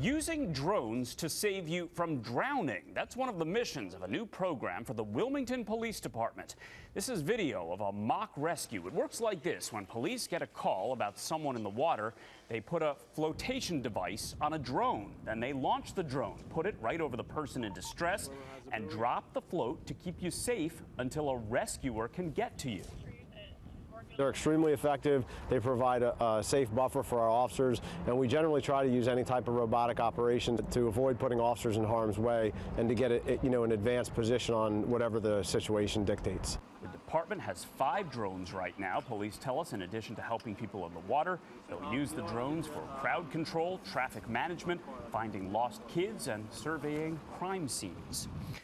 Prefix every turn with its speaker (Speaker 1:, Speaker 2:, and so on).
Speaker 1: Using drones to save you from drowning. That's one of the missions of a new program for the Wilmington Police Department. This is video of a mock rescue. It works like this when police get a call about someone in the water, they put a flotation device on a drone. Then they launch the drone, put it right over the person in distress, and drop the float to keep you safe until a rescuer can get to you.
Speaker 2: They're extremely effective. They provide a, a, safe buffer for our officers, and we generally try to use any type of robotic operation to, avoid putting officers in harm's way and to get a, you know an advanced position on whatever the situation dictates.
Speaker 1: The department has five drones right now. Police tell us, in addition to helping people in the water, they'll use the drones for crowd control, traffic management, finding lost kids, and surveying crime scenes.